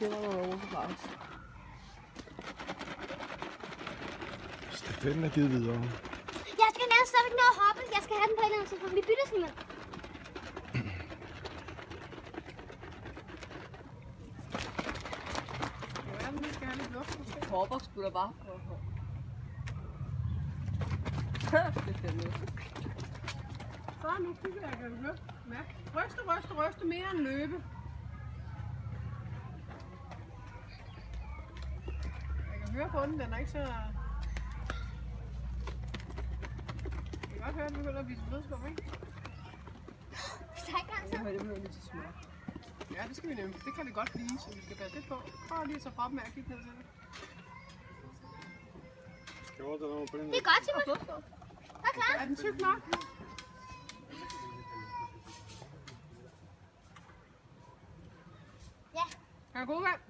skiller noget over for. Stafetten er givet videre. Jeg skal nærmest stadigvæk nå at hoppe. Jeg skal have den på et eller andet tidspunkt. Vi bytter simpelthen. Hopper skulle da bare er fandme. Så nu kigger jeg, kan du høre? Mærk. Ryste, ryste, ryste mere end løbe. Jeg kan høre på den, den er ikke så... Jeg kan godt høre, at den begynder at blive blødskum, ikke? Tak, altså. Jeg har det med lidt til smør. Ja, det skal vi nemlig. Det kan det godt blive, så vi skal passe lidt på. Prøv lige at tage proppen af og kigge ned til det. Det er godt, Simon. Er klar? Er den tyk nok? Ja. Kan jeg gå ud, vand?